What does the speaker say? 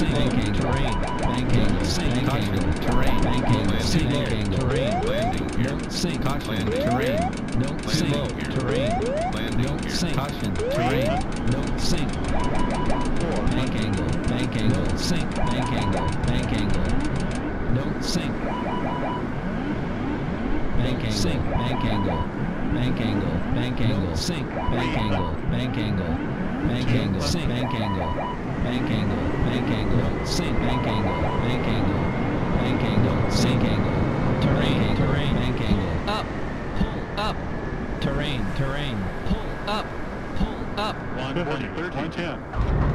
sink bank terrain, bank angle, sink bank terrain, bank angle, landing sink here, terrain, landing here, sink, caution terrain, no, sink, terrain, no, sink, caution terrain, no, sink, bank angle, bank angle, sink, bank angle, bank angle, no, sink, bank angle, sink, bank angle, bank angle, bank angle, sink, bank angle, bank angle, bank angle, sink, bank angle, bank angle, sink, bank angle, bank angle, bank angle, sink angle, terrain, terrain, bank angle, up, pull, up, terrain, terrain, pull, up, pull, up. 140, 110.